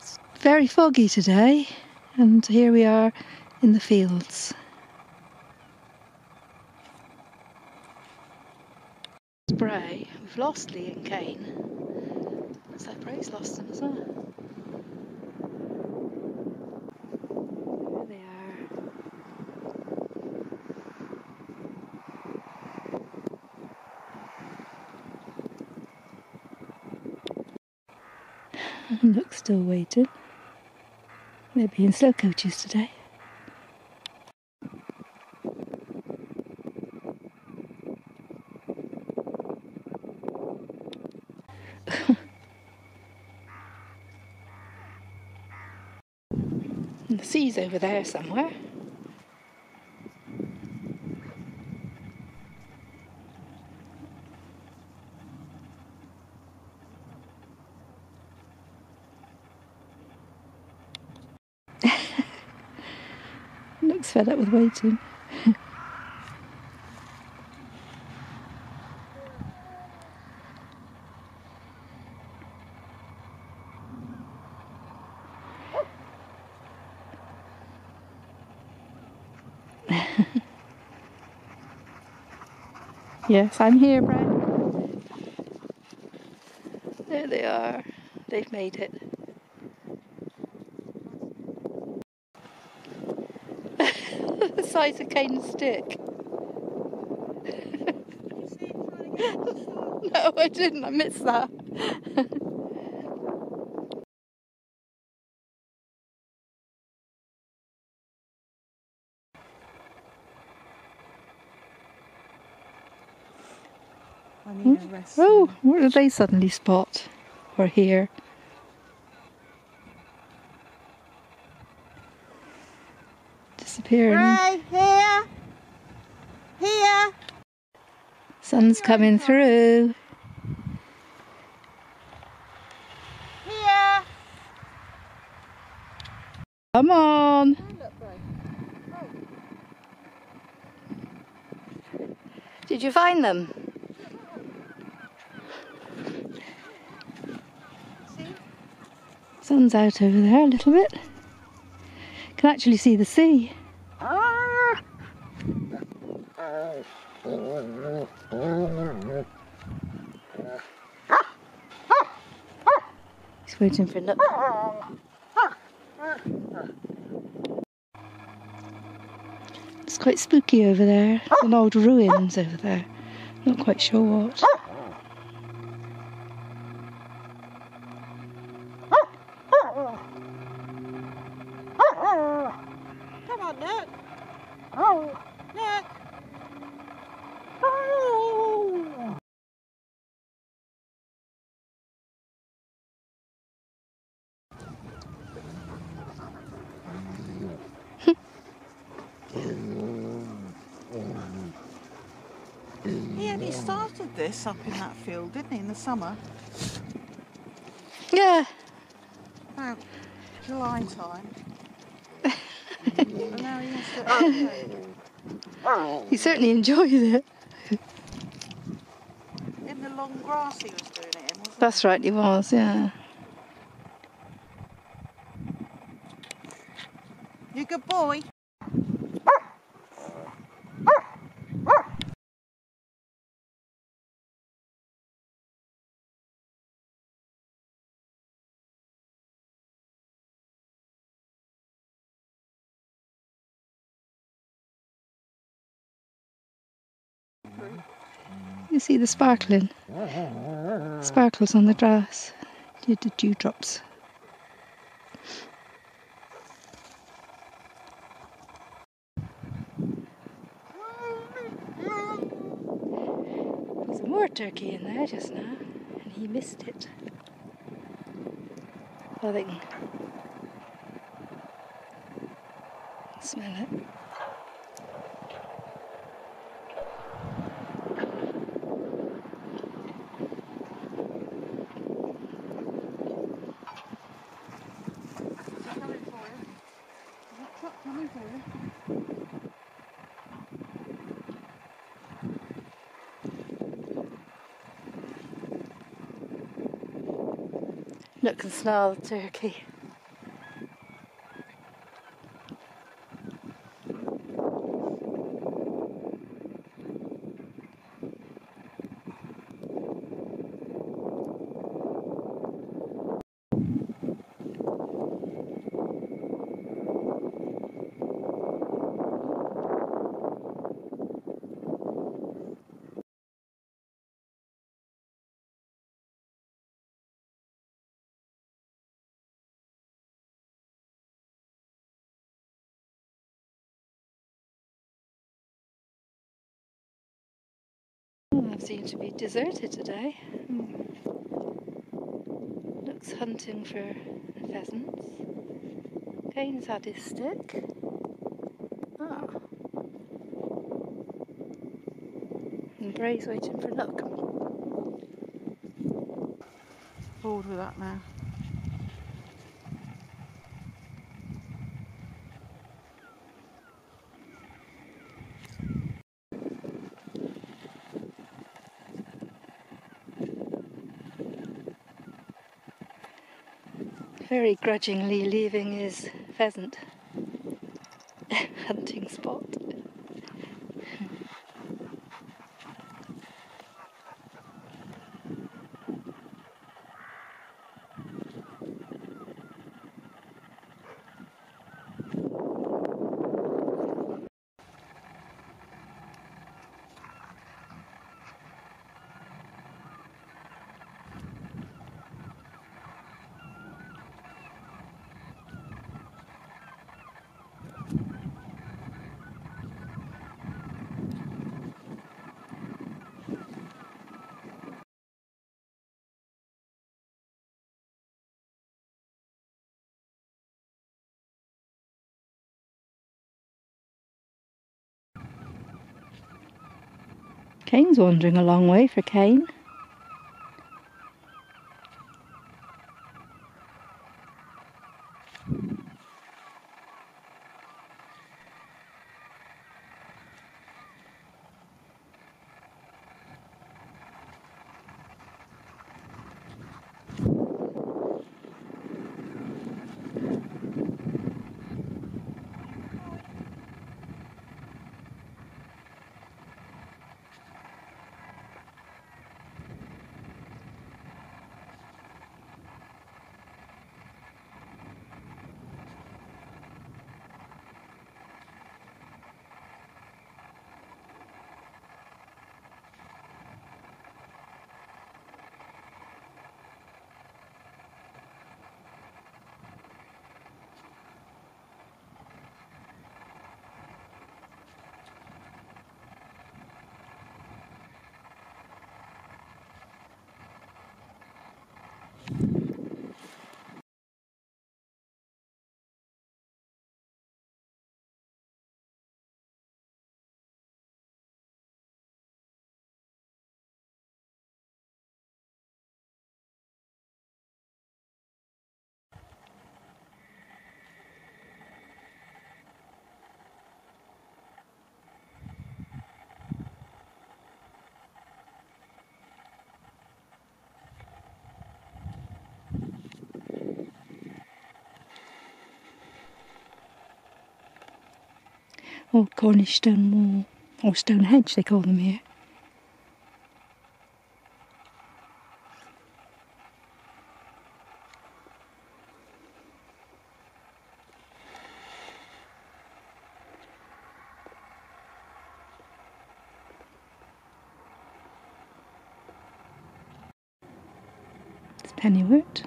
It's very foggy today, and here we are in the fields. Brea, we've lost Lee and Kane. So Brea's lost them as well. There they are. Look, still waiting. They're being slow coaches today. The sea's over there somewhere. Fed up with waiting. yes, I'm here, Brad. There they are. They've made it. the size of Kane's stick. no, I didn't. I missed that. I need a hmm? rest. Oh, what did they suddenly spot or hear? Disappearing. Ray, here. Here. Sun's coming through. Here. Come on. Oh, Did you find them? Sun's out over there a little bit. Can actually see the sea. He's waiting for Nook. It's quite spooky over there. An old ruins over there. Not quite sure what. Come on, Nick. Oh, Nick. Oh. He only started this up in that field, didn't he, in the summer? Yeah, About July time. He wants to. he certainly enjoyed it. In the long grass he was doing it in, wasn't That's right, he was, yeah. You good boy? See the sparkling. Sparkles on the grass. The dewdrops. There's more turkey in there just now, and he missed it. I think. Smell it. Coming for you. That truck coming. Look and smell the turkey. Oh, seems to be deserted today. Hmm. Looks hunting for pheasants. Kane's had his stick. Ah. And Brea's waiting for luck. Bored with that now. Very grudgingly leaving his pheasant hunting spot. Kane's wandering a long way for Kane. Oh, Old Cornish stone wall, or stone hedge they call them here. It's Pennywort.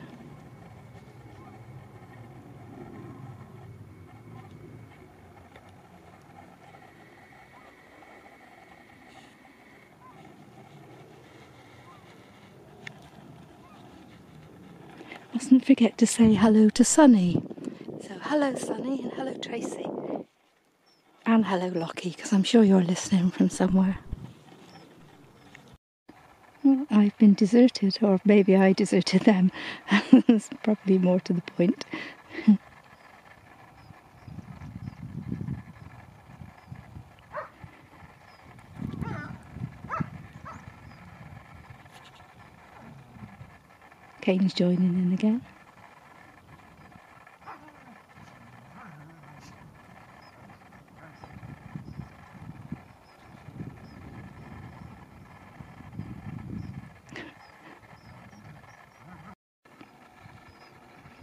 Forget to say hello to Sunny. So hello Sunny and hello Tracy. And hello Lockie, because I'm sure you're listening from somewhere. Well, I've been deserted, or maybe I deserted them. That's probably more to the point. Kane's joining in again.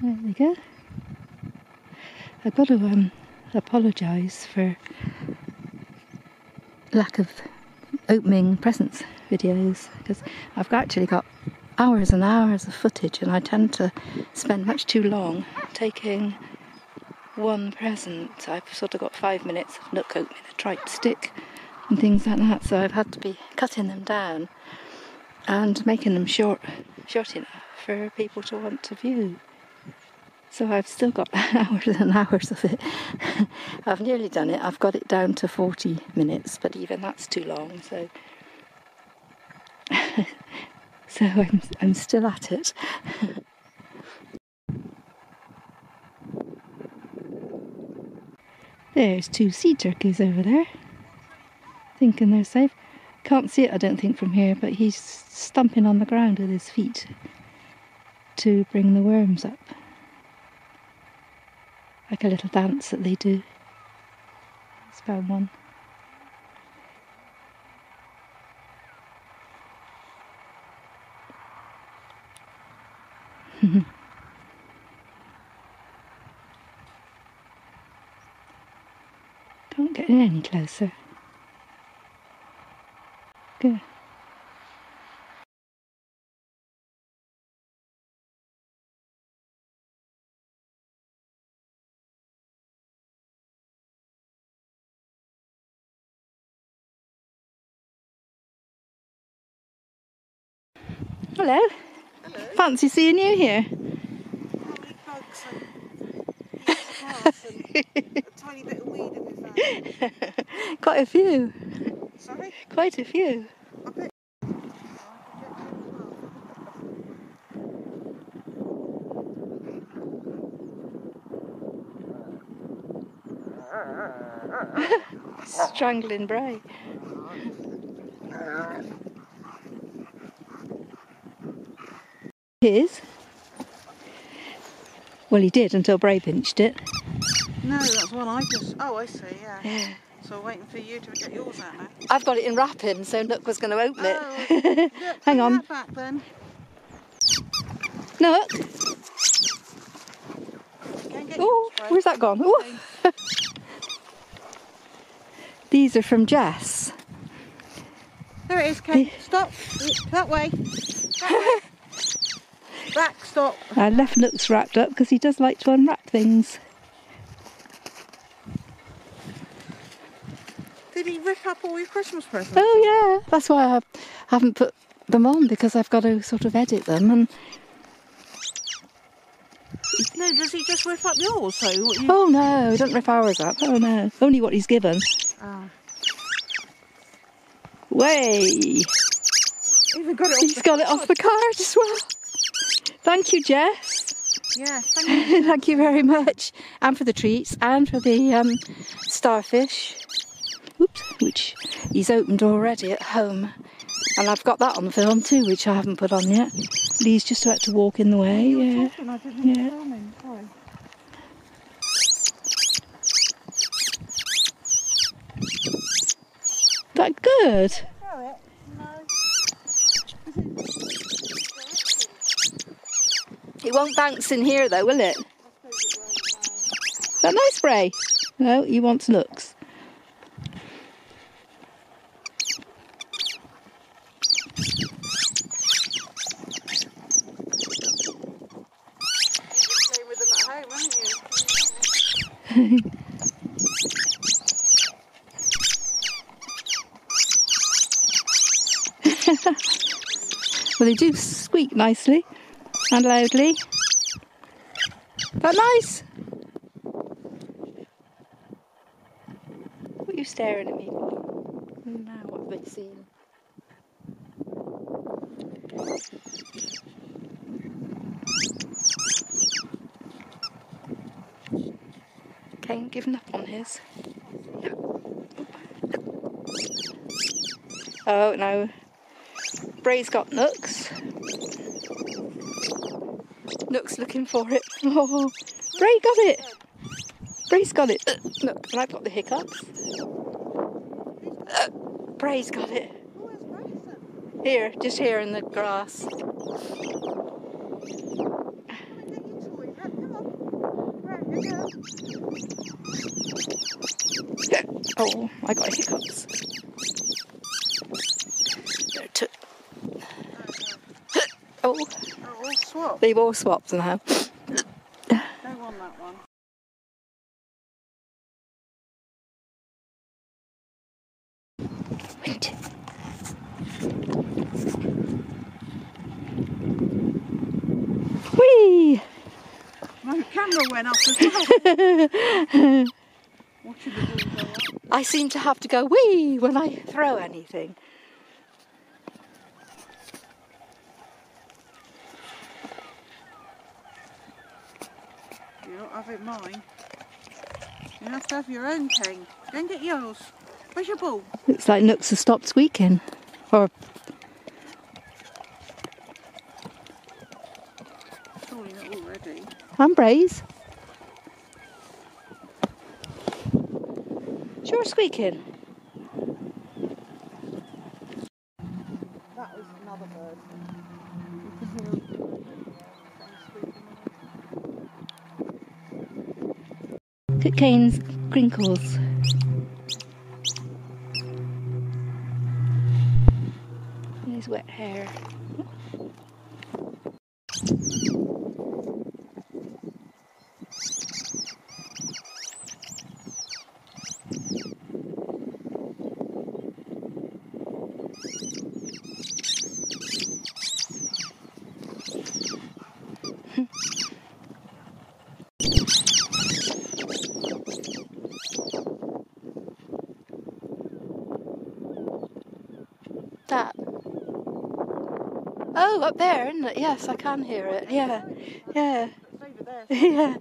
There we go. I've got to um, apologise for lack of opening presents videos because I've actually got hours and hours of footage and I tend to spend much too long taking one present. I've sort of got five minutes of nook opening a tripe stick and things like that. So I've had to be cutting them down and making them short, short enough for people to want to view. So I've still got hours and hours of it. I've nearly done it. I've got it down to 40 minutes, but even that's too long. So, so I'm I'm still at it. There's two sea turkeys over there, thinking they're safe. Can't see it, I don't think, from here, but he's stumping on the ground with his feet to bring the worms up. Like a little dance that they do. It's found one. Can't get in any closer. Good. Hello. Hello. Fancy seeing you here. Quite a few. Sorry? Quite a few. Strangling Brea. His? Well, he did until Brea pinched it. No, that's one I just. Oh, I see, yeah. So waiting for you to get yours out now. I've got it in wrapping, so Nook was going to open Oh, it. Look, Hang on. Back then. Nook! Go and get Oh, where's that gone? These are from Jess. There it is, Kate. Stop. That way. That way. Back, stop. I uh, left Nook's wrapped up because he does like to unwrap things. Did he rip up all your Christmas presents? Oh yeah, that's why I haven't put them on because I've got to sort of edit them and No, does he just rip up yours? So you? oh no, he doesn't rip ours up. Oh no, only what he's given. Oh. Way, Even got it off he's the got it off the card as well. Thank you, Jess. Yeah, thank you. Thank you very much, and for the treats and for the um, starfish. Oops, which he's opened already at home, and I've got that on film too, which I haven't put on yet. Lee's just about to walk in the way. Yeah. talking, Yeah. film him. Sorry. That good. It. Won't bounce in here though, will it? That nice spray. No, he wants looks. Well, they do squeak nicely and loudly. That nice. What are you staring at me for? Now what have they seen? Kane given up on his. Oh no. Brea's got Nooks. Nook's looking for it. Oh, Brea got it. Brea's got it. Uh, Look, and I've got the hiccups. Uh, Brea's got it. Here, just here in the grass. Oh, I got hiccups. swapped. They've all swapped now. They won that one. Wait. Whee! My camera went up. as well. I seem to have to go wee when I throw anything. You don't have it mine. You have to have your own. Go and get yours. Where's your ball? Looks like Nooks has stopped squeaking. Or Surely not already. Ambraze. Sure squeaking. That is another bird. You can hear it over there, some Kane's crinkles. And his wet hair. That. Oh, up there, isn't it? Yes, I can hear it. Yeah, yeah, It's over there. yeah.